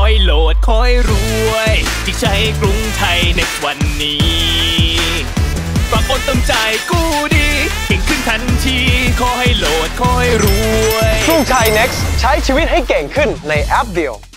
อยโหลดคอยรวยที่ใช้กรุงไทยในวันนี้ฝากโอนต้มใจกู้ดีเก่งขึ้นทันทีขอให้โหลดคอยรวยกรุงไทย next ใช้ชีวิตให้เก่งขึ้นในแอปเดียว